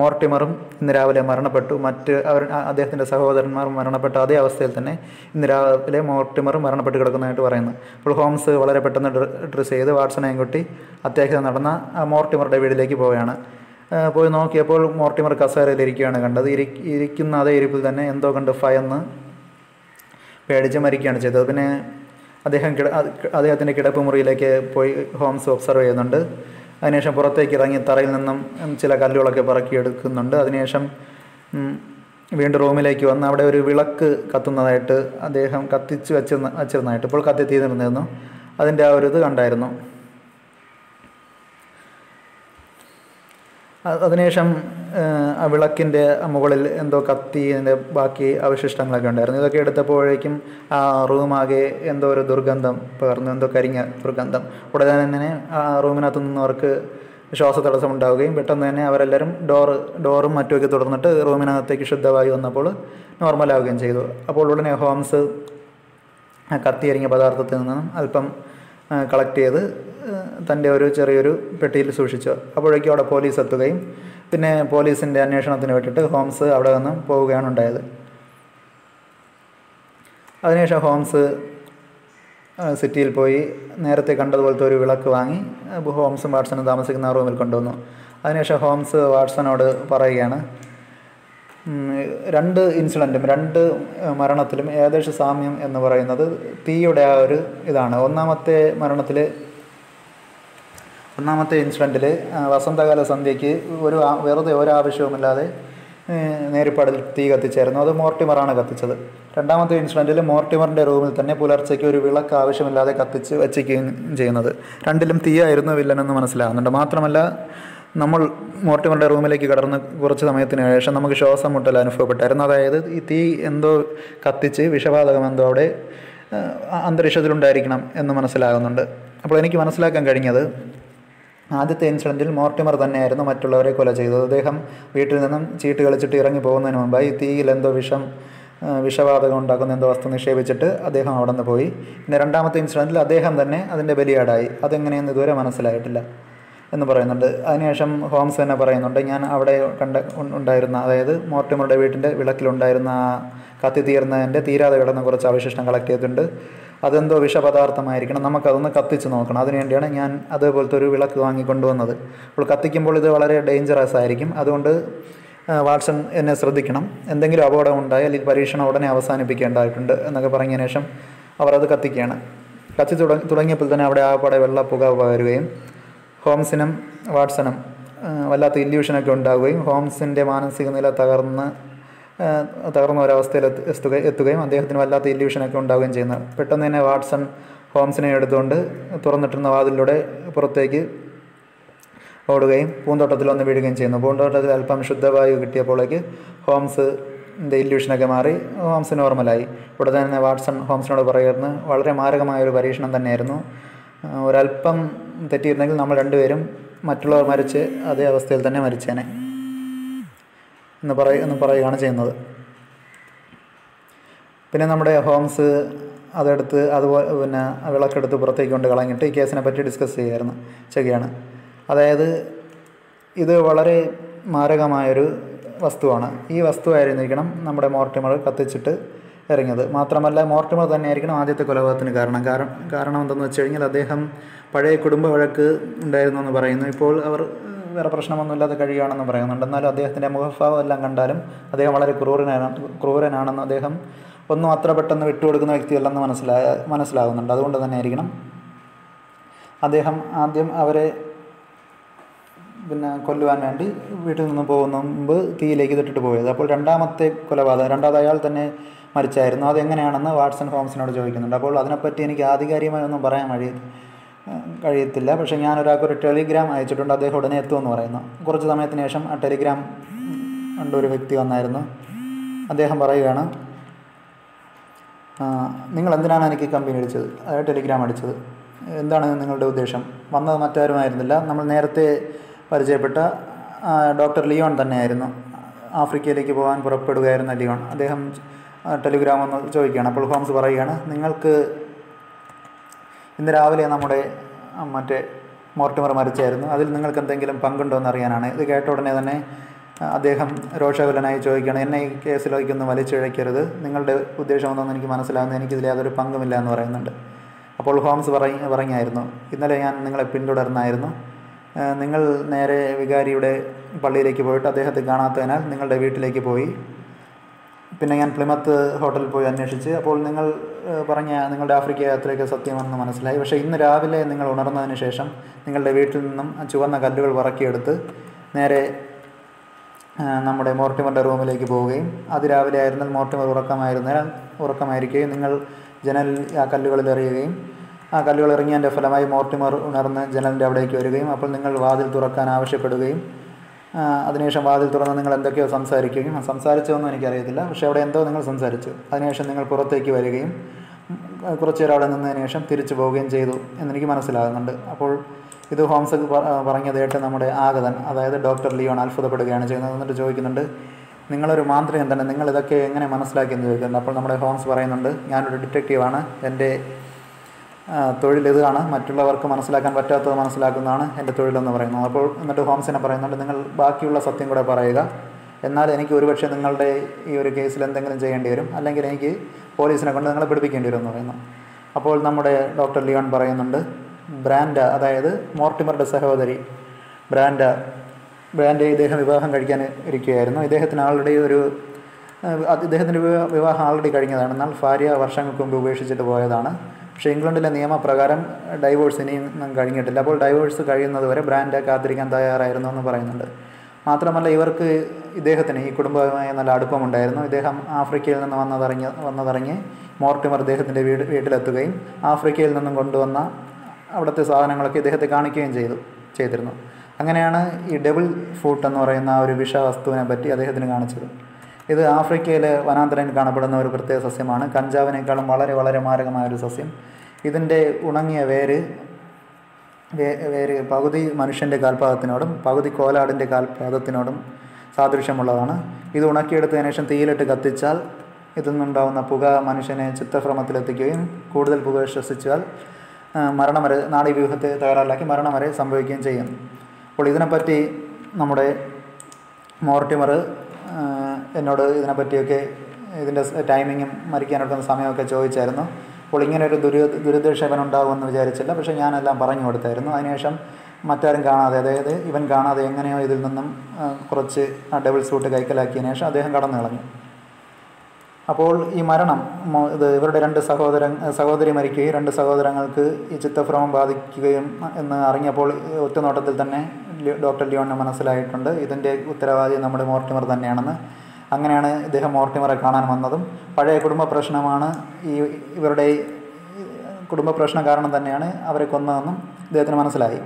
Speaker 1: മോർട്ടിമറും ഇന്ന് രാവിലെ മരണപ്പെട്ടു. മറ്റ് അവർ അദ്ദേഹത്തിന്റെ സഹോദരന്മാർ മരണപ്പെട്ട അതേ അവസ്ഥയിൽ തന്നെ ഇന്ന് രാവിലെ മോർട്ടിമറും മരണപ്പെട്ട് കിടക്കുന്നതായിട്ട് പറയുന്നു. അപ്പോൾ ഹോംസ് വളരെ പെട്ടെന്ന് ഡ്രസ് ചെയ്ത് വാട്സൺ കുട്ടി അത്യാഹിതം നടന്ന മോർട്ടിമറുടെ വീട്ടിലേക്ക് പോവുകയാണ്. പോയി നോക്കിയപ്പോൾ മോർട്ടിമർ കസേരയിലിരിക്കുകയാണ് കണ്ടത്. ഇരി ഇരിക്കുന്ന അതേ ഇരിപ്പിൽ തന്നെ എന്തോ കണ്ട് ഫയന്ന് പേടിച്ച് മരിക്കുകയാണ് ചെയ്തത്. പിന്നെ അദ്ദേഹം കിട അദ്ദേഹത്തിന്റെ കിടപ്പ് മുറിയിലേക്ക് പോയി ഹോംസ് ഒബ്സർവ് ചെയ്യുന്നുണ്ട്. അതിനുശേഷം പുറത്തേക്ക് ഇറങ്ങി തറയിൽ നിന്നും ചില കല്ലുകളൊക്കെ പറക്കിയെടുക്കുന്നുണ്ട് അതിനുശേഷം വീണ്ടും റൂമിലേക്ക് വന്ന് അവിടെ ഒരു വിളക്ക് കത്തുന്നതായിട്ട് അദ്ദേഹം കത്തിച്ച് വെച്ചിരുന്ന വച്ചിരുന്നതായിട്ട് ഇപ്പോൾ കത്തി തീർന്നിരുന്നു അതിന്റെ ആ ഒരു ഇത് കണ്ടായിരുന്നു. അതിനുശേഷം ആ വിളക്കിന്റെ മുകളിൽ എന്തോ കത്തിന്റെ ബാക്കി അവശിഷ്ടങ്ങളൊക്കെ ഉണ്ടായിരുന്നു. ഇതൊക്കെ എടുത്തപ്പോഴേക്കും ആ റൂമാകെ എന്തോ ഒരു ദുർഗന്ധം പകർന്നു എന്തോ കരിഞ്ഞ ദുർഗന്ധം. ഉടനെ തന്നെ ആ റൂമിനകത്ത് നിന്നവർക്ക് ശ്വാസതടസ്സം ഉണ്ടാവുകയും പെട്ടെന്ന് തന്നെ അവരെല്ലാവരും ഡോറ് ഡോറും മറ്റുമൊക്കെ തുറന്നിട്ട് റൂമിനകത്തേക്ക് ശുദ്ധമായി വന്നപ്പോൾ നോർമലാവുകയും ചെയ്തു. അപ്പോൾ ഉടനെ ഹോംസ് കത്തിയരിഞ്ഞ പദാർത്ഥത്തിൽ നിന്നും അല്പം കളക്ട് ചെയ്ത് തന്റെ ഒരു ചെറിയൊരു പെട്ടിയിൽ സൂക്ഷിച്ചു. അപ്പോഴേക്കും അവിടെ പോലീസ് എത്തുകയും പിന്നെ പോലീസിന്റെ അന്വേഷണത്തിന് വേണ്ടിയിട്ട് ഹോംസ് അവിടെ നിന്നും പോവുകയാണ് ഉണ്ടായത്. അതിനുശേഷം ഹോംസ് സിറ്റിയിൽ പോയി നേരത്തെ കണ്ടതുപോലത്തെ ഒരു വിളക്ക് വാങ്ങി ഹോംസും വാട്സണും താമസിക്കുന്ന റൂമിൽ കൊണ്ടുവന്നു. അതിനുശേഷം ഹോംസ് വാട്സണോട് പറയുകയാണ് രണ്ട് ഇൻസിഡന്റും രണ്ട് മരണത്തിലും ഏകദേശം സാമ്യം എന്ന് പറയുന്നത് തീയുടെ ആ ഒരു ഇതാണ്. ഒന്നാമത്തെ മരണത്തിൽ ഒന്നാമത്തെ ഇൻസിഡന്റിൽ വസന്തകാല സന്ധ്യയ്ക്ക് ഒരു വെറുതെ ഒരാവശ്യവുമില്ലാതെ നേരിപ്പാടിൽ തീ കത്തിച്ചായിരുന്നു. അത് മോർട്ടിമറാണ് കത്തിച്ചത്. രണ്ടാമത്തെ ഇൻസിഡന്റിൽ മോർട്ടിമറിന്റെ റൂമിൽ തന്നെ പുലർച്ചയ്ക്ക് ഒരു വിളക്ക് ആവശ്യമില്ലാതെ കത്തിച്ച് വച്ചിരിക്കുകയും ചെയ്യുന്നത്. രണ്ടിലും തീയായിരുന്നു വില്ലനെന്ന് മനസ്സിലാകുന്നുണ്ട്. മാത്രമല്ല നമ്മൾ മോർട്ടിമറിന്റെ റൂമിലേക്ക് കടന്ന് കുറച്ച് സമയത്തിന് ശേഷം നമുക്ക് ശ്വാസം മുട്ടൽ അനുഭവപ്പെട്ടായിരുന്നു. അതായത് ഈ തീ എന്തോ കത്തിച്ച് വിഷവാതകം എന്തോ അവിടെ അന്തരീക്ഷത്തിലുണ്ടായിരിക്കണം എന്ന് മനസ്സിലാകുന്നുണ്ട്. അപ്പോൾ എനിക്ക് മനസ്സിലാക്കാൻ കഴിഞ്ഞത് ആദ്യത്തെ ഇൻസിഡന്റിൽ മോർട്ടിമർ തന്നെയായിരുന്നു മറ്റുള്ളവരെ കൊല ചെയ്തത്. അദ്ദേഹം വീട്ടിൽ നിന്നും ചീട്ട് കളിച്ചിട്ട് ഇറങ്ങി പോകുന്നതിന് മുമ്പായി തീയിൽ എന്തോ വിഷം വിഷവാതകം ഉണ്ടാക്കുന്ന എന്തോ വസ്തു നിക്ഷേപിച്ചിട്ട് അദ്ദേഹം അവിടെ നിന്ന് പോയി. പിന്നെ രണ്ടാമത്തെ ഇൻസിഡന്റിൽ അദ്ദേഹം തന്നെ അതിന്റെ ബലിയാടായി. അതെങ്ങനെയെന്ന് ഇതുവരെ മനസ്സിലായിട്ടില്ല എന്ന് പറയുന്നുണ്ട്. അതിനുശേഷം ഹോംസ് തന്നെ പറയുന്നുണ്ട് ഞാൻ അവിടെ കണ്ട ഉണ്ടായിരുന്ന അതായത് മോർട്ടിമറുടെ വീട്ടിന്റെ വിളക്കിലുണ്ടായിരുന്ന ആ കത്തി തീർന്നതിന്റെ തീരാതെ കിടന്ന കുറച്ച് അവശിഷ്ടം കളക്ട് ചെയ്തിട്ടുണ്ട്. അതെന്തോ വിഷപദാർത്ഥമായിരിക്കണം. നമുക്കതൊന്ന് കത്തിച്ച് നോക്കണം. അതിനുവേണ്ടിയാണ് ഞാൻ അതേപോലത്തെ ഒരു വിളക്ക് വാങ്ങിക്കൊണ്ടുവന്നത്. അപ്പോൾ കത്തിക്കുമ്പോൾ ഇത് വളരെ ഡേഞ്ചറസ് ആയിരിക്കും. അതുകൊണ്ട് വാട്സൺ എന്നെ ശ്രദ്ധിക്കണം. എന്തെങ്കിലും അപകടം ഉണ്ടായാൽ ഈ പരീക്ഷണം ഉടനെ അവസാനിപ്പിക്കേണ്ടതായിട്ടുണ്ട് എന്നൊക്കെ പറഞ്ഞതിന് ശേഷം അവർ അത് കത്തിക്കുകയാണ്. കത്തി തുടങ്ങി തുടങ്ങിയപ്പോൾ തന്നെ അവിടെ ആകപ്പാടെ വെള്ള പുക പകരുകയും ഹോംസിനും വാട്സണും വല്ലാത്ത ഇല്യൂഷനൊക്കെ ഉണ്ടാവുകയും ഹോംസിന്റെ മാനസിക നില തകർന്ന് തകർന്ന ഒരവസ്ഥയിൽ എത്തുക എത്തുകയും അദ്ദേഹത്തിന് വല്ലാത്ത ഇല്യൂഷനൊക്കെ ഉണ്ടാവുകയും ചെയ്യുന്ന പെട്ടെന്ന് തന്നെ വാട്സൺ ഹോംസിനെ എടുത്തുകൊണ്ട് തുറന്നിട്ടിരുന്ന വാതിലൂടെ പുറത്തേക്ക് ഓടുകയും പൂന്തോട്ടത്തിൽ ഒന്ന് വീഴുകയും ചെയ്യുന്നു. പൂന്തോട്ടത്തിൽ അല്പം ശുദ്ധവായു കിട്ടിയപ്പോഴേക്ക് ഹോംസ് ഇല്യൂഷനൊക്കെ മാറി ഹോംസ് നോർമലായി. ഉടനെ തന്നെ വാട്സൺ ഹോംസിനോട് പറയുന്നു വളരെ മാരകമായ ഒരു പരീക്ഷണം തന്നെയായിരുന്നു. ഒരല്പം തെറ്റിയിരുന്നെങ്കിൽ നമ്മൾ രണ്ടുപേരും മറ്റുള്ളവർ മരിച്ച് അതേ അവസ്ഥയിൽ തന്നെ മരിച്ചേനെ. എന്ന് പറയ എന്ന് പറയുകയാണ് ചെയ്യുന്നത്. പിന്നെ നമ്മുടെ ഹോംസ് അതെടുത്ത് അതുപോലെ പിന്നെ വിളക്കെടുത്ത് പുറത്തേക്ക് കൊണ്ട് കളഞ്ഞിട്ട് ഈ കേസിനെ പറ്റി ഡിസ്കസ് ചെയ്യുമായിരുന്നു ചെയ്യുകയാണ്. അതായത് ഇത് വളരെ മാരകമായൊരു വസ്തുവാണ്. ഈ വസ്തുവായിരുന്നിരിക്കണം നമ്മുടെ മോർട്ടിമർ കത്തിച്ചിട്ട് ഇറങ്ങിയത് മാത്രമല്ല മോർട്ടിമർ തന്നെയായിരിക്കണം ആദ്യത്തെ കൊലപാതകത്തിന് കാരണം. കാരണം കാരണം എന്തെന്ന് വെച്ച് കഴിഞ്ഞാൽ അദ്ദേഹം പഴയ കുടുംബ വഴക്ക് ഉണ്ടായിരുന്നു എന്ന് പറയുന്നു. ഇപ്പോൾ അവർ വേറെ പ്രശ്നമൊന്നുമില്ലാതെ കഴിയുകയാണെന്ന് പറയുന്നുണ്ട്. എന്നാലും അദ്ദേഹത്തിന്റെ മുഖഭാവം എല്ലാം കണ്ടാലും അദ്ദേഹം വളരെ ക്രൂരനാണ് ക്രൂരനാണെന്ന് അദ്ദേഹം ഒന്നും അത്ര പെട്ടെന്ന് വിട്ടുകൊടുക്കുന്ന വ്യക്തിയല്ലെന്ന് മനസ്സിലാ മനസ്സിലാകുന്നുണ്ട് അതുകൊണ്ട് തന്നെ ആയിരിക്കണം. അദ്ദേഹം ആദ്യം അവരെ പിന്നെ കൊല്ലുവാൻ വേണ്ടി വീട്ടിൽ നിന്ന് പോകുന്ന മുമ്പ് തീയിലേക്ക് ഇതിട്ടിട്ട് പോയത്. അപ്പോൾ രണ്ടാമത്തെ കൊലപാതകം രണ്ടാമത് അയാൾ തന്നെ മരിച്ചായിരുന്നു. അതെങ്ങനെയാണെന്ന് വാട്സൺ ഹോംസിനോട് ചോദിക്കുന്നുണ്ട്. അപ്പോൾ അതിനെപ്പറ്റി എനിക്ക് ആധികാരികമായി ഒന്നും പറയാൻ കഴിയ കഴിയത്തില്ല. പക്ഷേ ഞാൻ ഒരാൾക്കൊരു ടെലിഗ്രാം അയച്ചിട്ടുണ്ട്. അദ്ദേഹം ഉടനെ എത്തുമെന്ന് പറയുന്നു. കുറച്ച് സമയത്തിന് ശേഷം ആ ടെലിഗ്രാം കണ്ട ഒരു വ്യക്തി വന്നായിരുന്നു. അദ്ദേഹം പറയുകയാണ് നിങ്ങൾ എന്തിനാണ് എനിക്ക് കമ്പനി അടിച്ചത്? അതായത് ടെലിഗ്രാം അടിച്ചത്. എന്താണ് നിങ്ങളുടെ ഉദ്ദേശം? വന്നത് മറ്റാരുമായിരുന്നില്ല. നമ്മൾ നേരത്തെ പരിചയപ്പെട്ട ഡോക്ടർ ലിയോൺ തന്നെയായിരുന്നു. ആഫ്രിക്കയിലേക്ക് പോകാൻ പുറപ്പെടുകയായിരുന്ന ലിയോൺ. അദ്ദേഹം ടെലിഗ്രാം ഒന്ന് ചോദിക്കുകയാണ്. അപ്പോൾ ഹോംസ് പറയുകയാണ് നിങ്ങൾക്ക് ഇന്ന് രാവിലെ നമ്മുടെ മറ്റേ മോർട്ടിമർ മരിച്ചായിരുന്നു. അതിൽ നിങ്ങൾക്ക് എന്തെങ്കിലും പങ്കുണ്ടോ എന്ന് അറിയാനാണ്. ഇത് കേട്ട ഉടനെ തന്നെ അദ്ദേഹം രോഷകുലനായി ചോദിക്കണം എന്നെ ഈ കേസിലേക്കൊന്നും വലിച്ചിഴക്കരുത് നിങ്ങളുടെ ഉദ്ദേശം എന്തെന്ന് എനിക്ക് മനസ്സിലാകുന്നത് എനിക്കിതിൽ യാതൊരു പങ്കുമില്ല എന്ന് പറയുന്നുണ്ട്. അപ്പോൾ ഹോംസ് പറയ പറഞ്ഞായിരുന്നു ഇന്നലെ ഞാൻ നിങ്ങളെ പിന്തുടർന്നായിരുന്നു. നിങ്ങൾ നേരെ വികാരിയുടെ പള്ളിയിലേക്ക് പോയിട്ട് അദ്ദേഹത്തെ കാണാത്തതിനാൽ നിങ്ങളുടെ വീട്ടിലേക്ക് പോയി. പിന്നെ ഞാൻ പ്ലിമത്ത് ഹോട്ടലിൽ പോയി അന്വേഷിച്ച് അപ്പോൾ നിങ്ങൾ പറഞ്ഞ നിങ്ങളുടെ ആഫ്രിക്ക യാത്രയൊക്കെ സത്യമാണെന്ന് മനസ്സിലായി. പക്ഷേ ഇന്ന് രാവിലെ നിങ്ങൾ ഉണർന്നതിന് ശേഷം നിങ്ങളുടെ വീട്ടിൽ നിന്നും ചുവന്ന കല്ലുകൾ പറക്കിയെടുത്ത് നേരെ നമ്മുടെ മോർട്ടിമറിന്റെ റൂമിലേക്ക് പോവുകയും അത് രാവിലെ ആയിരുന്നാൽ മോർട്ടിമർ ഉറക്കമായിരുന്നാൽ ഉറക്കമായിരിക്കുകയും നിങ്ങൾ ജനലിൽ ആ കല്ലുകളിൽ എറിയുകയും ആ കല്ലുകൾ ഇറങ്ങിയതിന്റെ ഫലമായി മോർട്ടിമർ ഉണർന്ന് ജനലിന്റെ അവിടേക്ക് വരികയും അപ്പോൾ നിങ്ങൾ വാതിൽ തുറക്കാൻ ആവശ്യപ്പെടുകയും അതിനുശേഷം വാതിൽ തുറന്ന് നിങ്ങൾ എന്തൊക്കെയോ സംസാരിക്കുകയും സംസാരിച്ചതൊന്നും എനിക്കറിയത്തില്ല. പക്ഷേ അവിടെ എന്തോ നിങ്ങൾ സംസാരിച്ചു. അതിനുശേഷം നിങ്ങൾ പുറത്തേക്ക് വരികയും കുറച്ച് നേരം അവിടെ നിന്നതിന് ശേഷം തിരിച്ചു പോവുകയും ചെയ്തു എന്നെനിക്ക് മനസ്സിലാകുന്നുണ്ട്. അപ്പോൾ ഇത് ഹോംസ് പറഞ്ഞതായിട്ട് നമ്മുടെ ആഗതൻ അതായത് ഡോക്ടർ ലിയോൺ അത്ഭുതപ്പെടുകയാണ് ചെയ്യുന്നത് എന്നിട്ട് ചോദിക്കുന്നുണ്ട് നിങ്ങളൊരു മാന്ത്രികൻ തന്നെ നിങ്ങൾ ഇതൊക്കെ എങ്ങനെ മനസ്സിലാക്കിയെന്ന് ചോദിക്കുന്നുണ്ട്? അപ്പോൾ നമ്മുടെ ഹോംസ് പറയുന്നുണ്ട് ഞാനൊരു ഡിറ്റക്റ്റീവാണ്. എന്റെ തൊഴിൽ ഇതാണ് മറ്റുള്ളവർക്ക് മനസ്സിലാക്കാൻ പറ്റാത്തത് മനസ്സിലാക്കുന്നതാണ് എന്റെ തൊഴിലെന്ന് പറയുന്നത്. അപ്പോൾ എന്നിട്ട് ഹോംസിനെ പറയുന്നുണ്ട് നിങ്ങൾ ബാക്കിയുള്ള സത്യം കൂടെ പറയുക. എന്നാൽ എനിക്ക് ഒരുപക്ഷെ നിങ്ങളുടെ ഈ ഒരു കേസിൽ എന്തെങ്കിലും ചെയ്യേണ്ടി വരും. അല്ലെങ്കിൽ എനിക്ക് പോലീസിനെ കൊണ്ട് നിങ്ങളെ പിടിപ്പിക്കേണ്ടി വരും എന്ന് പറയുന്നു. അപ്പോൾ നമ്മുടെ ഡോക്ടർ ലിയോൺ പറയുന്നുണ്ട് ബ്രാൻഡ അതായത് മോർട്ടിമറുടെ സഹോദരി ബ്രാൻഡ ബ്രാൻഡ് ഇദ്ദേഹം വിവാഹം കഴിക്കാൻ ഇരിക്കുകയായിരുന്നു. ഇദ്ദേഹത്തിന് ആൾറെഡി ഒരു ഇദ്ദേഹത്തിന്റെ വിവാഹം ആൾറെഡി കഴിഞ്ഞതാണ്. എന്നാൽ ഭാര്യ വർഷങ്ങൾക്ക് മുമ്പ് ഉപേക്ഷിച്ചിട്ട് പോയതാണ്. പക്ഷേ ഇംഗ്ലണ്ടിലെ നിയമപ്രകാരം ഡൈവോഴ്സ് ഇനിയും കഴിഞ്ഞിട്ടില്ല. അപ്പോൾ ഡൈവോഴ്സ് കഴിയുന്നത് വരെ ബ്രാൻഡ് കാത്തിരിക്കാൻ തയ്യാറായിരുന്നു എന്ന് പറയുന്നുണ്ട്. മാത്രമല്ല ഇവർക്ക് ഇദ്ദേഹത്തിന് ഈ കുടുംബവുമായി നല്ല അടുപ്പമുണ്ടായിരുന്നു. ഇദ്ദേഹം ആഫ്രിക്കയിൽ നിന്ന് വന്നതറിഞ്ഞ് വന്നതറിഞ്ഞ് മോർട്ടിമർ ഇദ്ദേഹത്തിന്റെ വീട് വീട്ടിലെത്തുകയും ആഫ്രിക്കയിൽ നിന്നും കൊണ്ടുവന്ന അവിടുത്തെ സാധനങ്ങളൊക്കെ ഇദ്ദേഹത്തെ കാണിക്കുകയും ചെയ്തു ചെയ്തിരുന്നു. അങ്ങനെയാണ് ഈ ഡബിൾ ഫൂട്ട് എന്ന് പറയുന്ന ആ ഒരു വിഷവസ്തുവിനെ പറ്റി അദ്ദേഹത്തിന് കാണിച്ചത്. ഇത് ആഫ്രിക്കയിൽ വനാന്തരയിൽ കാണപ്പെടുന്ന ഒരു പ്രത്യേക സസ്യമാണ്. കഞ്ചാവിനേക്കാളും വളരെ വളരെ മാരകമായ ഒരു സസ്യം. ഇതിന്റെ ഉണങ്ങിയ വേര് വേര് പകുതി മനുഷ്യന്റെ കാൽപാദത്തിനോടും പകുതി കോലാടിന്റെ കാൽപാദത്തിനോടും സാദൃശ്യമുള്ളതാണ്. ഇത് ഉണക്കിയെടുത്തതിന് ശേഷം തീയിലിട്ട് കത്തിച്ചാൽ ഇതിൽ നിന്നുണ്ടാവുന്ന പുക മനുഷ്യനെ ചിത്തഭ്രമത്തിലെത്തിക്കുകയും കൂടുതൽ പുക ശ്വസിച്ചാൽ ആ, മരണം വരെ നാഡീവ്യൂഹത്തെ തകരാറിലാക്കി മരണം വരെ സംഭവിക്കുകയും ചെയ്യും. അപ്പോൾ ഇതിനെപ്പറ്റി നമ്മുടെ മോർട്ടിമർ എന്നോട് ഇതിനെപ്പറ്റിയൊക്കെ ഇതിന്റെ ടൈമിങ്ങും മരിക്കാനെടുക്കുന്ന സമയമൊക്കെ ചോദിച്ചായിരുന്നു. അപ്പോൾ ഇങ്ങനെ ഒരു ദുരി ദുരിതക്ഷേപൻ ഉണ്ടാകുമെന്ന് വിചാരിച്ചില്ല. പക്ഷേ ഞാനെല്ലാം പറഞ്ഞു കൊടുത്തായിരുന്നു. അതിനുശേഷം മറ്റാരും കാണാതെ അതായത് ഇവൻ കാണാതെ എങ്ങനെയോ ഇതിൽ നിന്നും കുറച്ച് ആ ഡബിൾ സൂട്ട് കൈക്കലാക്കിയതിനു ശേഷം അദ്ദേഹം കടന്നു കളഞ്ഞു. അപ്പോൾ ഈ മരണം ഇത് ഇവരുടെ രണ്ട് സഹോദര സഹോദരി മരിക്കുകയും രണ്ട് സഹോദരങ്ങൾക്ക് ഈ ചിത്തഭ്രമം ബാധിക്കുകയും എന്ന് അറിഞ്ഞപ്പോൾ ഒറ്റനോട്ടത്തിൽ തന്നെ ഡോക്ടർ ലിയോണിന് മനസ്സിലായിട്ടുണ്ട്. ഇതിന്റെ ഉത്തരവാദി നമ്മുടെ മോർട്ടിമർ തന്നെയാണെന്ന് അങ്ങനെയാണ് ഇദ്ദേഹം മോർട്ടിമറെ കാണാൻ വന്നതും. പഴയ കുടുംബ പ്രശ്നമാണ് ഈ ഇവരുടെ കുടുംബ പ്രശ്നം കാരണം തന്നെയാണ് അവരെ കൊന്നതെന്നും ഇദ്ദേഹത്തിന് മനസ്സിലായി.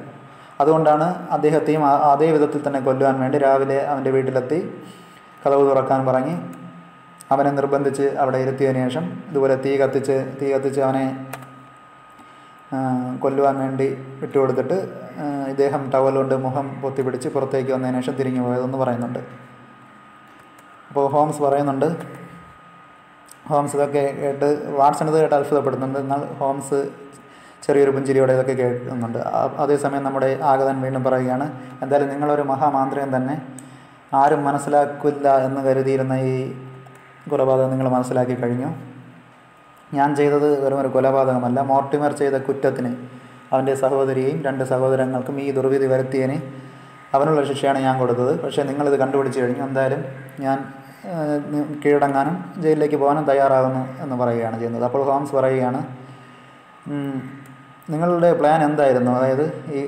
Speaker 1: അതുകൊണ്ടാണ് അദ്ദേഹത്തെയും അതേ വിധത്തിൽ തന്നെ കൊല്ലുവാൻ വേണ്ടി രാവിലെ അവന്റെ വീട്ടിലെത്തി കഥവ് തുറക്കാൻ പറഞ്ഞ് അവനെ നിർബന്ധിച്ച് അവിടെ ഇരുത്തിയതിനു ശേഷം ഇതുപോലെ തീ കത്തിച്ച് തീ കത്തിച്ച് അവനെ കൊല്ലുവാൻ വേണ്ടി വിട്ടുകൊടുത്തിട്ട് ഇദ്ദേഹം ടവൽ കൊണ്ട് മുഖം പൊത്തിപ്പിടിച്ച് പുറത്തേക്ക് വന്നതിന് ശേഷം തിരിഞ്ഞു പോയതെന്ന് പറയുന്നുണ്ട്. അപ്പോൾ ഹോംസ് പറയുന്നുണ്ട്. ഹോംസ് ഇതൊക്കെ കേട്ട് വാട്സൺ ഇത് കേട്ട് അത്ഭുതപ്പെടുന്നുണ്ട്. എന്നാൽ ഹോംസ് ചെറിയൊരു പുഞ്ചിരിയോടെ ഇതൊക്കെ കേൾക്കുന്നുണ്ട്. അതേസമയം നമ്മുടെ ആഗതൻ വീണ്ടും പറയുകയാണ് എന്തായാലും നിങ്ങളൊരു മഹാമാന്ത്രികൻ തന്നെ. ആരും മനസ്സിലാക്കില്ല എന്ന് കരുതിയിരുന്ന ഈ കൊലപാതകം നിങ്ങൾ മനസ്സിലാക്കി കഴിഞ്ഞു. ഞാൻ ചെയ്തത് വെറും ഒരു കൊലപാതകമല്ല. മോർട്ടിമർ ചെയ്ത കുറ്റത്തിന് അവന്റെ സഹോദരിയെയും രണ്ട് സഹോദരങ്ങൾക്കും ഈ ദുർവിധി വരുത്തിയതിന് അവനുള്ള ശിക്ഷയാണ് ഞാൻ കൊടുത്തത്. പക്ഷേ നിങ്ങളിത് കണ്ടുപിടിച്ച് കഴിഞ്ഞു. എന്തായാലും ഞാൻ കീഴടങ്ങാനും ജയിലിലേക്ക് പോകാനും തയ്യാറാകുന്നു എന്ന് പറയുകയാണ് ചെയ്യുന്നത്. അപ്പോൾ ഹോംസ് പറയുകയാണ് നിങ്ങളുടെ പ്ലാൻ എന്തായിരുന്നു? അതായത് ഈ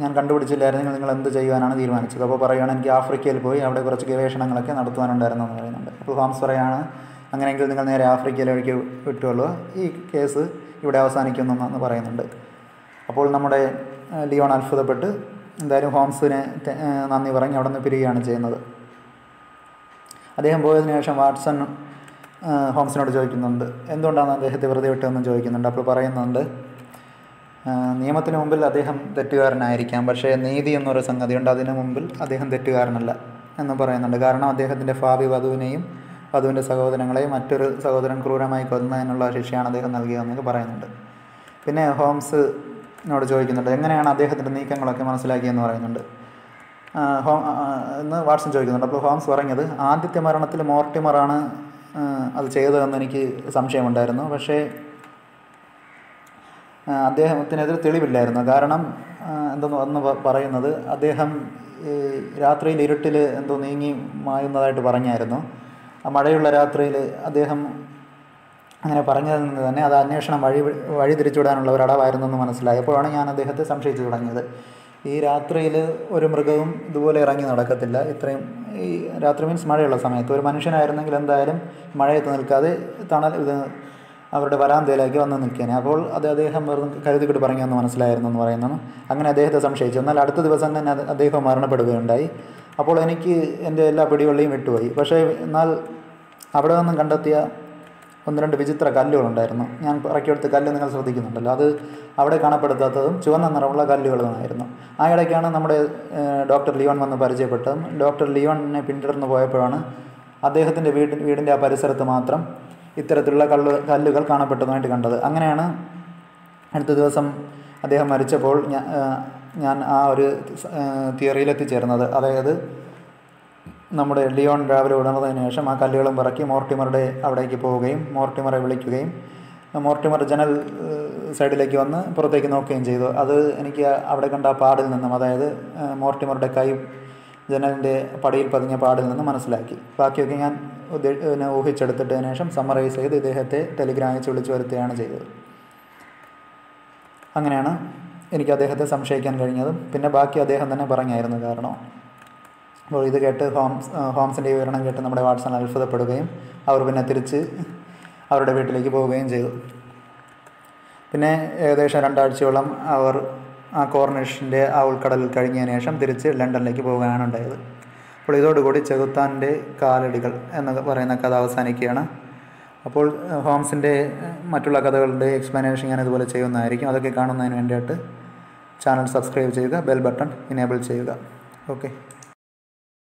Speaker 1: ഞാൻ കണ്ടുപിടിച്ചില്ലായിരുന്നെങ്കിൽ നിങ്ങൾ എന്ത് ചെയ്യുവാനാണ് തീരുമാനിച്ചത്? അപ്പോൾ പറയുകയാണ് എനിക്ക് ആഫ്രിക്കയിൽ പോയി അവിടെ കുറച്ച് ഗവേഷണങ്ങളൊക്കെ നടത്തുവാനുണ്ടായിരുന്നു എന്ന് പറയുന്നുണ്ട്. അപ്പോൾ ഹോംസ് പറയുകയാണ് അങ്ങനെയെങ്കിൽ നിങ്ങൾ നേരെ ആഫ്രിക്കയിലേക്ക് വിട്ടുകൊള്ളുക. ഈ കേസ് ഇവിടെ അവസാനിക്കുന്നു എന്ന് പറയുന്നുണ്ട്. അപ്പോൾ നമ്മുടെ ലിയോൺ അത്ഭുതപ്പെട്ട് എന്തായാലും ഹോംസിനെ നന്ദി പറഞ്ഞ് അവിടെ നിന്ന് പിരിയുകയാണ് ചെയ്യുന്നത്. അദ്ദേഹം പോയതിനു ശേഷം വാട്സൺ ഹോംസിനോട് ചോദിക്കുന്നുണ്ട് എന്തുകൊണ്ടാണ് അദ്ദേഹത്തെ വെറുതെ വിട്ടതെന്ന് ചോദിക്കുന്നുണ്ട്. അപ്പോൾ പറയുന്നുണ്ട് നിയമത്തിന് മുമ്പിൽ അദ്ദേഹം തെറ്റുകാരനായിരിക്കാം. പക്ഷേ നീതി എന്നൊരു സംഗതിയുണ്ട്. അതിനു മുമ്പിൽ അദ്ദേഹം തെറ്റുകാരനല്ല എന്ന് പറയുന്നുണ്ട്. കാരണം അദ്ദേഹത്തിന്റെ ഭാവി വധുവിനെയും വധുവിന്റെ സഹോദരങ്ങളെയും മറ്റൊരു സഹോദരൻ ക്രൂരമായി കൊന്നതിനുള്ള ശിക്ഷയാണ് അദ്ദേഹം നൽകിയതെന്നൊക്കെ പറയുന്നുണ്ട്. പിന്നെ ഹോംസിനോട് ചോദിക്കുന്നുണ്ട് എങ്ങനെയാണ് അദ്ദേഹത്തിന്റെ നീക്കങ്ങളൊക്കെ മനസ്സിലാക്കിയെന്ന് പറയുന്നുണ്ട്? ഹോ എന്ന് വാട്സൺ ചോദിക്കുന്നുണ്ട്. അപ്പോൾ ഹോംസ് പറഞ്ഞത് ആദ്യത്തെ മരണത്തിൽ മോർട്ടിമറാണ് അത് ചെയ്തതെന്ന് എനിക്ക് സംശയമുണ്ടായിരുന്നു. പക്ഷേ അദ്ദേഹത്തിനെതിരെ തെളിവില്ലായിരുന്നു. കാരണം എന്തെന്ന് ഒന്ന് പറയുന്നത് അദ്ദേഹം രാത്രിയിൽ ഇരുട്ടിൽ എന്തോ നീങ്ങി മായുന്നതായിട്ട് പറഞ്ഞായിരുന്നു. ആ മഴയുള്ള രാത്രിയിൽ അദ്ദേഹം അങ്ങനെ പറഞ്ഞതിൽ നിന്ന് തന്നെ അത് അന്വേഷണം വഴി വഴി തിരിച്ചുവിടാനുള്ള ഒരു അടവായിരുന്നെന്ന് മനസ്സിലായി. അപ്പോഴാണ് ഞാൻ അദ്ദേഹത്തെ സംശയിച്ചു തുടങ്ങിയത്. ഈ രാത്രിയിൽ ഒരു മൃഗവും ഇതുപോലെ ഇറങ്ങി നടക്കത്തില്ല. ഇത്രയും ഈ രാത്രി മീൻസ് മഴയുള്ള സമയത്ത് ഒരു മനുഷ്യനായിരുന്നെങ്കിൽ എന്തായാലും മഴയത്ത് നിൽക്കാതെ തണൽ ഇത് അവരുടെ വരാന്തയിലേക്ക് വന്ന് നിൽക്കേനെ. അപ്പോൾ അത് അദ്ദേഹം വെറുതെ കരുതിക്കിട്ട് പറഞ്ഞെന്ന് മനസ്സിലായിരുന്നു എന്ന് പറയുന്നു അങ്ങനെ അദ്ദേഹത്തെ സംശയിച്ചു. എന്നാൽ അടുത്ത ദിവസം തന്നെ അദ്ദേഹം മരണപ്പെടുകയുണ്ടായി. അപ്പോൾ എനിക്ക് എന്റെ എല്ലാ പിടിവള്ളിയും വിട്ടുപോയി. പക്ഷേ എന്നാൽ അവിടെ നിന്നും കണ്ടെത്തിയ ഒന്ന് രണ്ട് വിചിത്ര കല്ലുകളുണ്ടായിരുന്നു. ഞാൻ ഇറക്കിയെടുത്ത് കല്ല് നിങ്ങൾ ശ്രദ്ധിക്കുന്നുണ്ടല്ലോ. അത് അവിടെ കാണപ്പെടുത്താത്തതും ചുവന്ന നിറമുള്ള കല്ലുകളുമായിരുന്നു. ആ ഇടയ്ക്കാണ് നമ്മുടെ ഡോക്ടർ ലിയോൺ വന്ന് പരിചയപ്പെട്ടതും ഡോക്ടർ ലിയോണിനെ പിന്തുടർന്ന് പോയപ്പോഴാണ് അദ്ദേഹത്തിന്റെ വീട് വീടിന്റെ ആ പരിസരത്ത് മാത്രം ഇത്തരത്തിലുള്ള കല്ല് കല്ലുകൾ കാണപ്പെട്ടതുമായിട്ട് കണ്ടത്. അങ്ങനെയാണ് അടുത്ത ദിവസം അദ്ദേഹം മരിച്ചപ്പോൾ ഞാൻ ഞാൻ ആ ഒരു തിയറിയിലെത്തിച്ചേർന്നത്. അതായത് നമ്മുടെ ലിയോൺ രാവിലെ ഉണർന്നതിന് ശേഷം ആ കല്ലുകളും പറക്കി മോർട്ടിമറുടെ അവിടേക്ക് പോവുകയും മോർട്ടിമറെ വിളിക്കുകയും മോർട്ടിമർ ജനൽ സൈഡിലേക്ക് വന്ന് പുറത്തേക്ക് നോക്കുകയും ചെയ്തു. അത് എനിക്ക് അവിടെ കണ്ട പാടിൽ നിന്നും അതായത് മോർട്ടിമറുടെ കൈ ജനലിന്റെ പടിയിൽ പതിഞ്ഞ പാടിൽ നിന്ന് മനസ്സിലാക്കി. ബാക്കിയൊക്കെ ഞാൻ ഊഹിച്ചെടുത്തിട്ടതിന് ശേഷം സമ്മറൈസ് ചെയ്ത് ഇദ്ദേഹത്തെ ടെലിഗ്രാം വിളിച്ചു വരുത്തുകയാണ് ചെയ്തത്. അങ്ങനെയാണ് എനിക്ക് അദ്ദേഹത്തെ സംശയിക്കാൻ കഴിഞ്ഞതും. പിന്നെ ബാക്കി അദ്ദേഹം തന്നെ പറഞ്ഞായിരുന്നു കാരണം അപ്പോൾ ഇത് കേട്ട് ഹോംസ് ഹോംസിന്റെ വിവരണം കേട്ട് നമ്മുടെ വാട്സൺ അത്ഭുതപ്പെടുകയും അവർ പിന്നെ തിരിച്ച് അവരുടെ വീട്ടിലേക്ക് പോവുകയും ചെയ്തു. പിന്നെ ഏകദേശം രണ്ടാഴ്ചയോളം അവർ ആ കോർണേഷന്റെ ആ ഉൾക്കടലിൽ കഴിഞ്ഞതിന് ശേഷം തിരിച്ച് ലണ്ടനിലേക്ക് പോവുകയാണ് ഉണ്ടായത്. അപ്പോൾ ഇതോടുകൂടി ചെകുത്താന്റെ കാലടികൾ എന്ന് പറയുന്ന കഥ അവസാനിക്കുകയാണ്. അപ്പോൾ ഹോംസിന്റെ മറ്റുള്ള കഥകളുടെ എക്സ്പ്ലനേഷൻ ഞാൻ ഇതുപോലെ ചെയ്യുന്നതായിരിക്കും. അതൊക്കെ കാണുന്നതിന് വേണ്ടിയിട്ട് ചാനൽ സബ്സ്ക്രൈബ് ചെയ്യുക ബെൽ ബട്ടൺ ഇനേബിൾ ചെയ്യുക. ഓക്കെ.